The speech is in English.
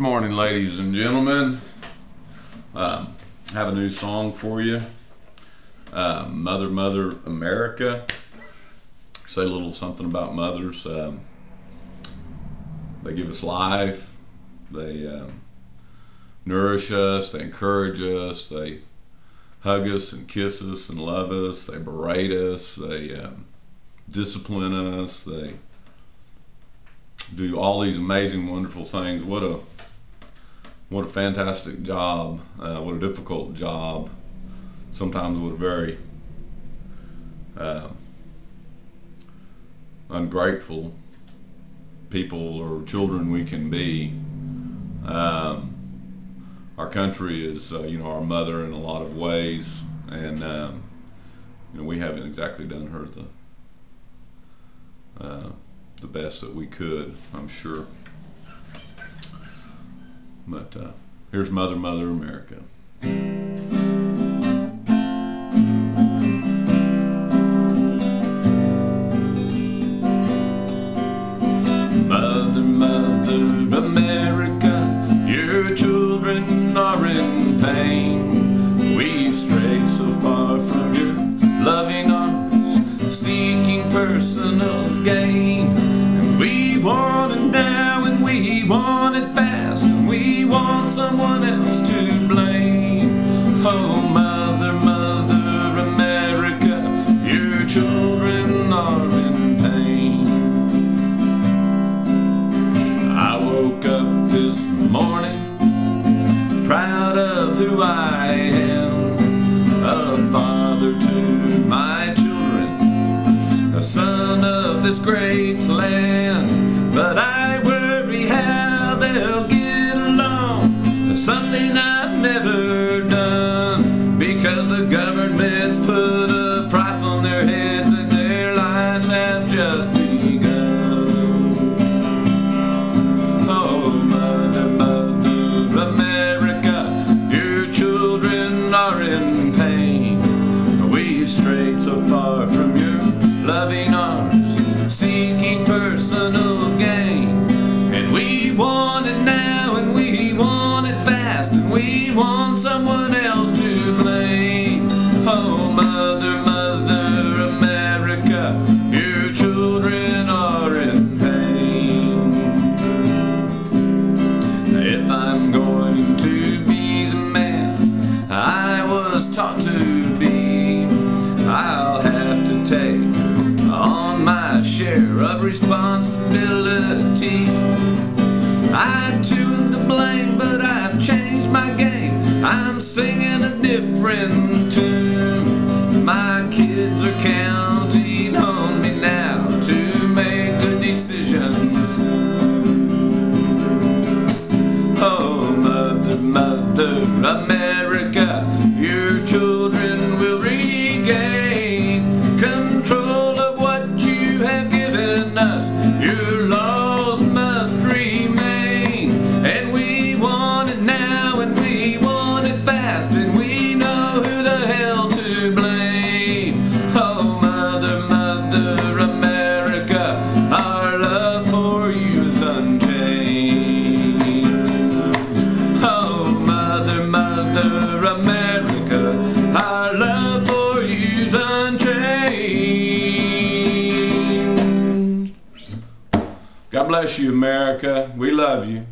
morning, ladies and gentlemen. Um, I have a new song for you. Uh, Mother, Mother America. Say a little something about mothers. Um, they give us life. They um, nourish us. They encourage us. They hug us and kiss us and love us. They berate us. They um, discipline us. They do all these amazing, wonderful things. What a what a fantastic job! Uh, what a difficult job. Sometimes what a very uh, ungrateful people or children we can be. Um, our country is, uh, you know, our mother in a lot of ways, and um, you know we haven't exactly done her the uh, the best that we could, I'm sure. But uh, here's Mother, Mother America. Mother, Mother America, your children are in pain. We've strayed so far from your loving arms, seeking personal gain. And we want it now, want someone else to blame. Oh, Mother, Mother America, your children are in pain. I woke up this morning proud of who I am, a father to my children, a son of this great land. Because the government's take on my share of responsibility. I too am to blame, but I've changed my game. I'm singing a different tune. My kids are counting on me now to make good decisions. Oh, Mother, Mother America, your us. God bless you, America. We love you.